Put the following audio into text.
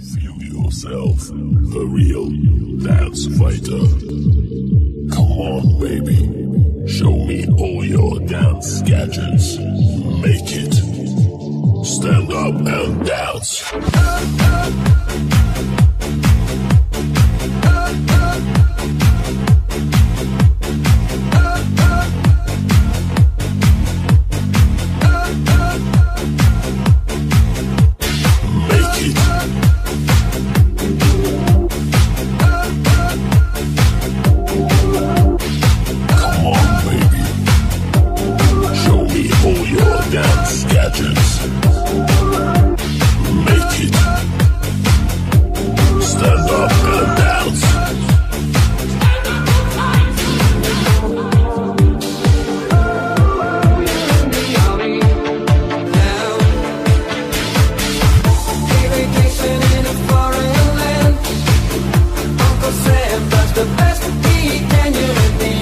feel yourself the real dance fighter? Come on, baby. Show me all your dance gadgets. Make it. Stand up and dance. the best of me, and you're